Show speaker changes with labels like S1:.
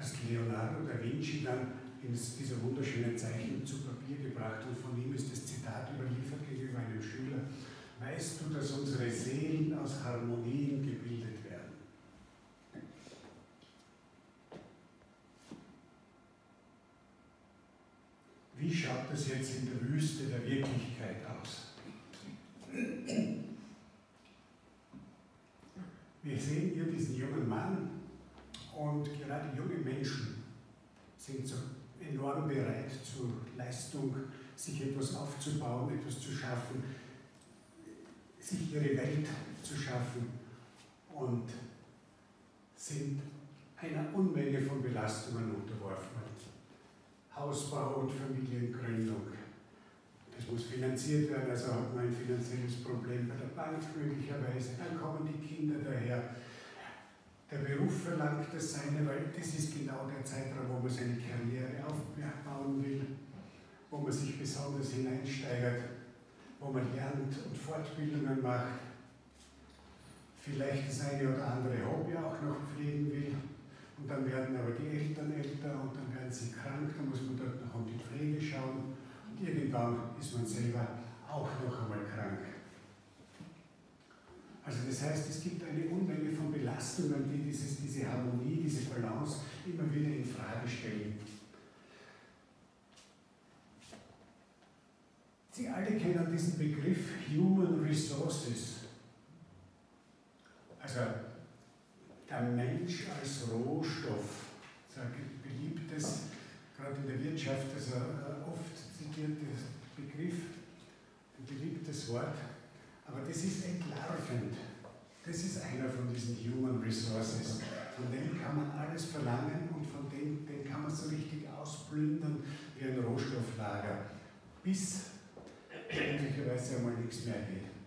S1: als Leonardo da Vinci dann dieser wunderschönen Zeichnung zu Papier gebracht und von ihm ist das Zitat überliefert gegenüber einem Schüler. Weißt du, dass unsere Seelen aus Harmonien gebildet werden? Wie schaut das jetzt in der Wüste der Wirklichkeit aus? Wir sehen hier diesen jungen Mann und gerade junge Menschen sind so enorm bereit zur Leistung, sich etwas aufzubauen, etwas zu schaffen, sich ihre Welt zu schaffen und sind einer Unmenge von Belastungen unterworfen. Hausbau und Familiengründung. Das muss finanziert werden, also hat man ein finanzielles Problem bei der Bank möglicherweise. Dann kommen die Kinder daher. Der Beruf verlangt das seine, weil das ist genau der Zeitraum, wo man seine Karriere aufbauen will, wo man sich besonders hineinsteigert, wo man lernt und Fortbildungen macht, vielleicht das eine oder andere Hobby auch noch pflegen will. Und dann werden aber die Eltern älter und dann werden sie krank, dann muss man dort noch um die Pflege schauen und irgendwann ist man selber auch noch einmal krank. Also das heißt, es gibt eine Unmenge von Belastungen, die dieses, diese Harmonie, diese Balance immer wieder in Frage stellen. Sie alle kennen diesen Begriff Human Resources. Also der Mensch als Rohstoff, so ein beliebtes, gerade in der Wirtschaft, also oft zitiertes Begriff, ein beliebtes Wort, aber das ist entlarvend. Das ist einer von diesen Human Resources. Von dem kann man alles verlangen und von dem den kann man so richtig ausplündern wie ein Rohstofflager, bis möglicherweise einmal nichts mehr geht.